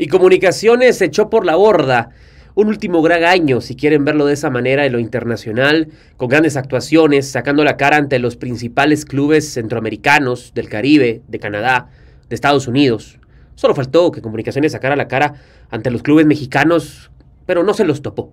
Y Comunicaciones se echó por la borda un último gran año, si quieren verlo de esa manera, en lo internacional, con grandes actuaciones, sacando la cara ante los principales clubes centroamericanos, del Caribe, de Canadá, de Estados Unidos. Solo faltó que Comunicaciones sacara la cara ante los clubes mexicanos, pero no se los topó.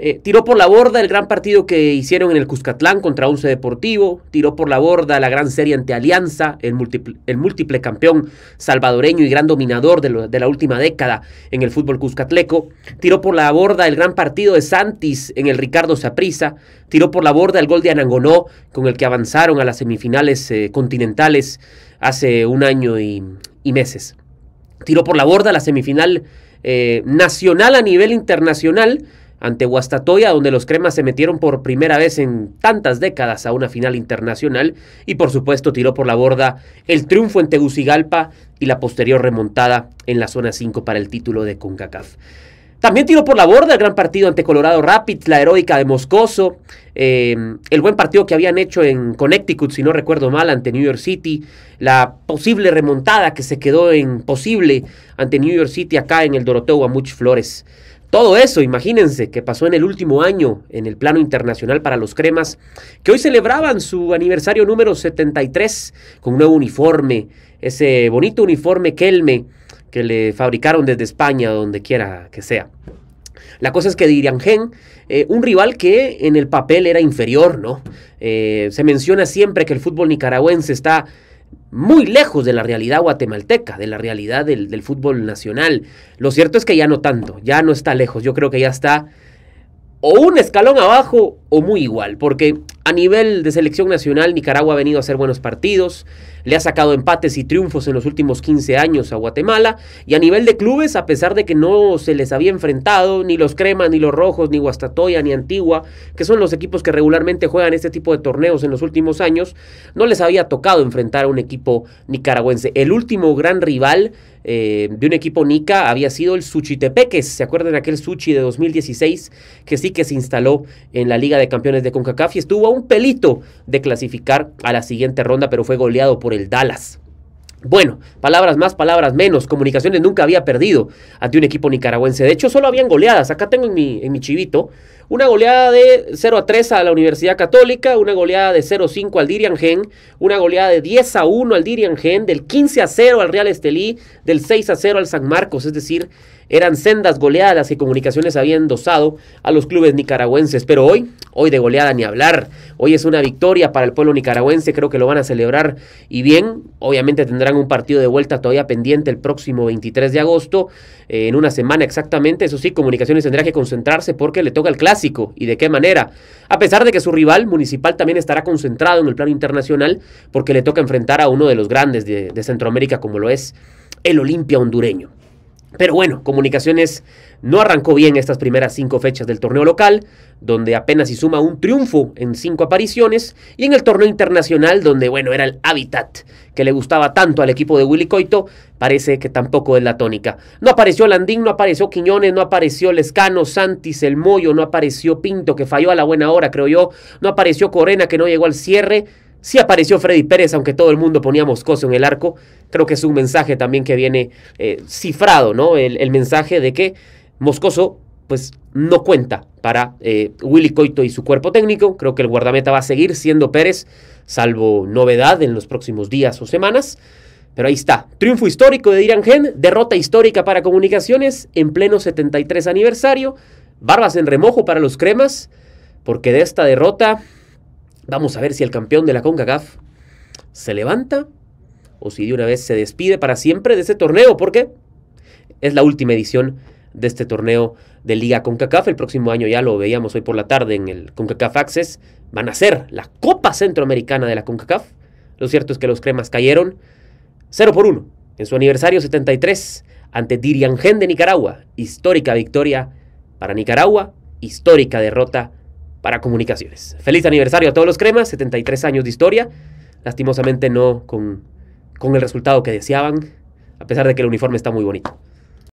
Eh, tiró por la borda el gran partido que hicieron en el Cuscatlán contra Once Deportivo, tiró por la borda la gran serie ante Alianza, el múltiple, campeón salvadoreño y gran dominador de, de, la última década en el fútbol cuscatleco, tiró por la borda el gran partido de Santis en el Ricardo Saprissa, tiró por la borda el gol de Anangonó con el que avanzaron a las semifinales eh, continentales hace un año y, meses. Tiró por la borda la semifinal eh, nacional a nivel internacional ante Guastatoya, donde los cremas se metieron por primera vez en tantas décadas a una final internacional y por supuesto tiró por la borda el triunfo en Tegucigalpa y la posterior remontada en la zona 5 para el título de CONCACAF. También tiró por la borda el gran partido ante Colorado Rapids, la heroica de Moscoso, eh, el buen partido que habían hecho en Connecticut, si no recuerdo mal, ante New York City, la posible remontada que se quedó imposible ante New York City acá en el Doroteo Amuch Flores. Todo eso, imagínense, que pasó en el último año en el plano internacional para los cremas, que hoy celebraban su aniversario número 73 con un nuevo uniforme, ese bonito uniforme Kelme que le fabricaron desde España, donde quiera que sea. La cosa es que Diriangen, eh, un rival que en el papel era inferior, ¿no? Eh, se menciona siempre que el fútbol nicaragüense está muy lejos de la realidad guatemalteca, de la realidad del, fútbol nacional. Lo cierto es que ya no tanto, ya no está lejos, yo creo que ya está o un escalón abajo o muy igual, porque a nivel de selección nacional Nicaragua ha venido a hacer buenos partidos, le ha sacado empates y triunfos en los últimos 15 años a Guatemala, y a nivel de clubes, a pesar de que no se les había enfrentado ni los Cremas, ni los Rojos, ni Guastatoya, ni Antigua, que son los equipos que regularmente juegan este tipo de torneos en los últimos años, no les había tocado enfrentar a un equipo nicaragüense. El último gran rival eh, de un equipo Nica había sido el Suchitepeques. ¿Se acuerdan aquel Suchi de 2016? Que sí que se instaló en la Liga de Campeones de CONCACAF y estuvo a un pelito de clasificar a la siguiente ronda, pero fue goleado por el Dallas. Bueno, palabras más, palabras menos. Comunicaciones nunca había perdido ante un equipo nicaragüense. De hecho, solo habían goleadas. Acá tengo en mi, en mi chivito una goleada de 0 a 3 a la Universidad Católica, una goleada de 0 a 5 al Dirian Gen, una goleada de 10 a 1 al Dirian Gen, del 15 a 0 al Real Estelí, del 6 a 0 al San Marcos. Es decir, eran sendas goleadas que Comunicaciones habían dosado a los clubes nicaragüenses. Pero hoy, hoy de goleada ni hablar. Hoy es una victoria para el pueblo nicaragüense, creo que lo van a celebrar y bien. Obviamente tendrán un partido de vuelta todavía pendiente el próximo 23 de agosto, eh, en una semana exactamente. Eso sí, Comunicaciones tendrá que concentrarse porque le toca el clásico. ¿Y de qué manera? A pesar de que su rival municipal también estará concentrado en el plano internacional porque le toca enfrentar a uno de los grandes de, de Centroamérica como lo es el Olimpia hondureño. Pero bueno, Comunicaciones no arrancó bien estas primeras cinco fechas del torneo local, donde apenas y suma un triunfo en cinco apariciones, y en el torneo internacional, donde bueno, era el hábitat que le gustaba tanto al equipo de Willy Coito, parece que tampoco es la tónica. No apareció Landín, no apareció Quiñones, no apareció Lescano, Santis, El Moyo, no apareció Pinto, que falló a la buena hora, creo yo, no apareció Corena, que no llegó al cierre, Sí apareció Freddy Pérez, aunque todo el mundo ponía Moscoso en el arco. Creo que es un mensaje también que viene eh, cifrado, ¿no? El, mensaje de que Moscoso, pues, no cuenta para eh, Willy Coito y su cuerpo técnico. Creo que el guardameta va a seguir siendo Pérez, salvo novedad en los próximos días o semanas. Pero ahí está, triunfo histórico de Dirán Gen, derrota histórica para Comunicaciones en pleno 73 aniversario, barbas en remojo para los cremas, porque de esta derrota Vamos a ver si el campeón de la CONCACAF se levanta o si de una vez se despide para siempre de ese torneo, porque es la última edición de este torneo de Liga CONCACAF. El próximo año ya lo veíamos hoy por la tarde en el CONCACAF Access. Van a ser la Copa Centroamericana de la CONCACAF. Lo cierto es que los cremas cayeron 0 por 1 en su aniversario 73 ante Diriangen de Nicaragua. Histórica victoria para Nicaragua, histórica derrota para comunicaciones. Feliz aniversario a todos los cremas, 73 años de historia. Lastimosamente no con, con el resultado que deseaban, a pesar de que el uniforme está muy bonito.